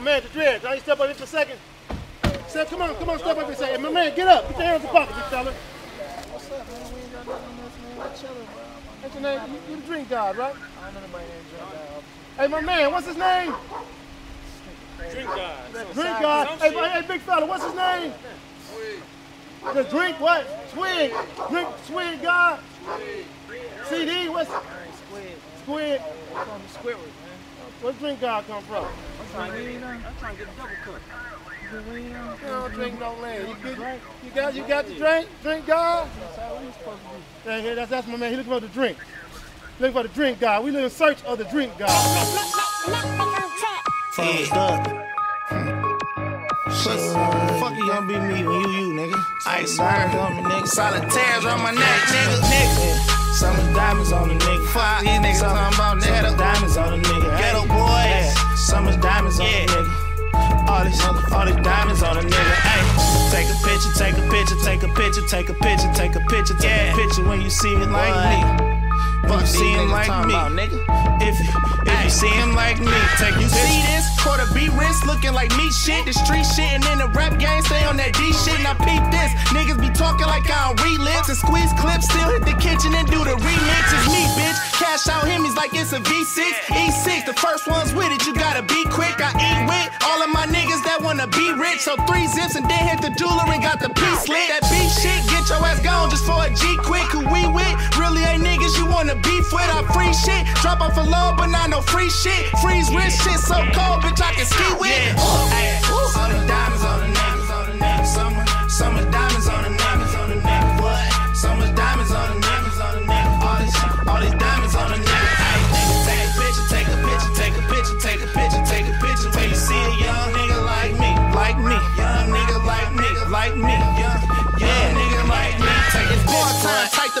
man, the dread. Now you step up here for a second. Say, come on, come on, step up here a second. My man, get up. Get your hands in the pocket, big fella. What's up, man? We ain't got nothing on this, man. We're chilling, bro. What's your name? You, you the drink god, right? I don't know nobody named Drank God. Hey, my man, what's his name? Drank God. Drink god. Hey, hey, big fella, what's his name? The drink what? Swig. Drink swig god. CD, what's squid, squid? They call me Squidward, man. Where's drink god come from? I'm trying to get, I'm trying to get a double cut. You don't drink no land. You, good? you got you got the drink? Drink god? That's how we supposed to be. Hey, hey, that's, that's my man. He looking for the drink. Looking for the drink god. We live in search of the drink god. Fucked up. Fuck you gonna be me when you you, nigga. Ice diamonds on me, nigga. Solitaires on my neck, nigga. Nigga. Summer diamonds on the nigga. Fuck these niggas talking about nigga. Diamonds on the nigga. Ghetto boys. Summer diamonds on the nigga. All these, all these diamonds on a nigga. Ay, take a picture, take a picture, take a picture, take a picture, take a picture, take a picture when you see it like me. When you see him like me. If, if you see him like me, take a You picture. see this? Quarter B wrist looking like me shit. The street shit and then the rap game stay on that D shit. Now peep this. Niggas be talking like I don't relive and squeeze clips. Still hit the kitchen and do the remix. It's me, bitch. Cash out Hemis like it's a V6. E6, the first one's with it. You gotta be quick. I eat with all of my niggas that wanna be rich. So three zips and then hit the jeweler and got the piece lit. That B shit, get your ass gone just for a G quick. Who we with? Really ain't niggas you wanna beef with. I free shit. Drop off a low, but not no free shit. Freeze wrist shit so cold, bitch, I can ski with. Yeah. Ooh.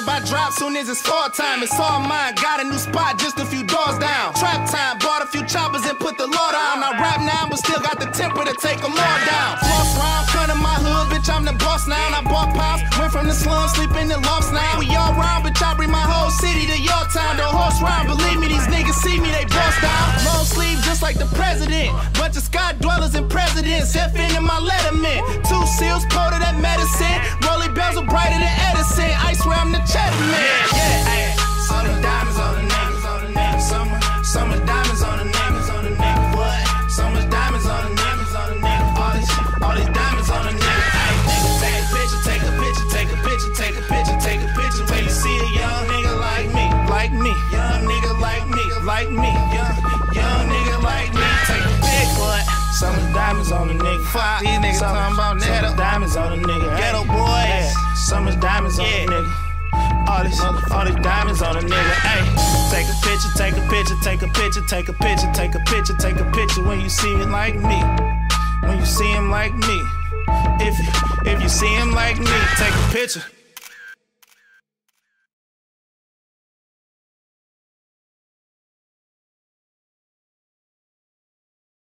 To buy drop soon as it's fall time. It's all mine. Got a new spot, just a few doors down. Trap time, bought a few choppers and put the law down. I rap now, but still got the temper to take them all down. Floss round, cut my hood, bitch, I'm the boss now. I bought pops, went from the slums, sleeping in lofts now. We all round, bitch, I bring my whole city to your town. The horse round, believe me, these niggas see me, they boss down. Long sleeve, just like the president. Bunch of sky dwellers and presidents, effing in my letterman. Two seals, coated that medicine. Diamonds on the nigga. Fuck, these niggas Summer- talking about ghetto. diamonds on the nigga. Ghetto boys. yeah. Summer diamonds on Yeah. the nigga. All these, all these diamonds on a nigga. Ay, take a picture, take a picture, take a picture, take a picture, take a picture, take a picture. When you see it like me, when you see him like me, if if you see him like me, take a picture.